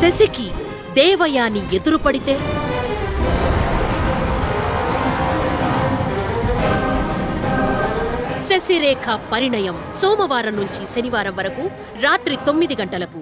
శశికి దేవయాని ఎదురుపడితే శశిరేఖ పరిణయం సోమవారం నుంచి శనివారం వరకు రాత్రి తొమ్మిది గంటలకు.